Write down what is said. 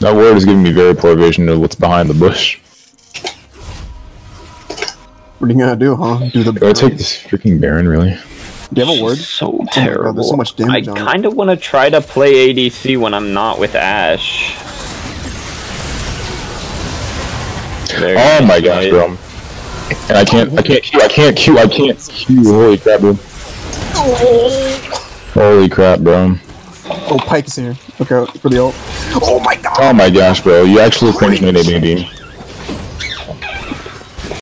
That ward is giving me very poor vision of what's behind the bush. What are you gonna do, huh? Do the. Do I take this freaking Baron, really? Do you have a ward? So oh God, terrible. there's so much I damage on it. kind of want to try to play ADC when I'm not with Ash. Very Oh my nice, gosh, guys. bro. And I can't, I can't Q, I can't Q, I can't Q. Holy crap, bro. Holy crap, bro. Oh, Pyke is here. Look out for the ult. Oh my god! Oh my gosh, bro. You actually cringed beam beam.